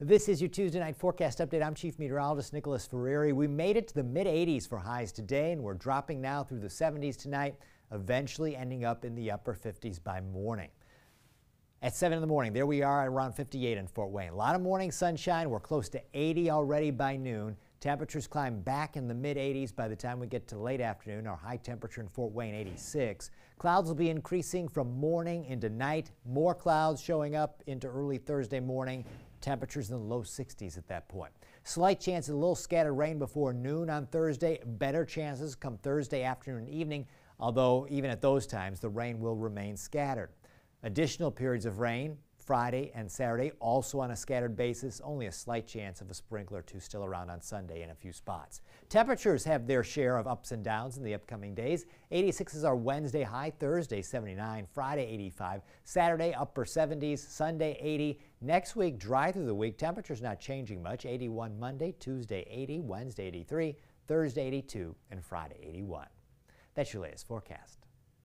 This is your Tuesday night forecast update. I'm Chief Meteorologist Nicholas Ferreri. We made it to the mid 80s for highs today, and we're dropping now through the 70s tonight, eventually ending up in the upper 50s by morning. At 7 in the morning, there we are at around 58 in Fort Wayne. A lot of morning sunshine. We're close to 80 already by noon. Temperatures climb back in the mid 80s by the time we get to late afternoon. Our high temperature in Fort Wayne 86. Clouds will be increasing from morning into night. More clouds showing up into early Thursday morning. Temperatures in the low 60s at that point. Slight chance of a little scattered rain before noon on Thursday. Better chances come Thursday afternoon and evening, although even at those times the rain will remain scattered. Additional periods of rain Friday and Saturday, also on a scattered basis, only a slight chance of a sprinkle or two still around on Sunday in a few spots. Temperatures have their share of ups and downs in the upcoming days. 86 is our Wednesday high, Thursday 79, Friday 85, Saturday upper 70s, Sunday 80. Next week, dry through the week, temperatures not changing much. 81 Monday, Tuesday 80, Wednesday 83, Thursday 82, and Friday 81. That's your latest forecast.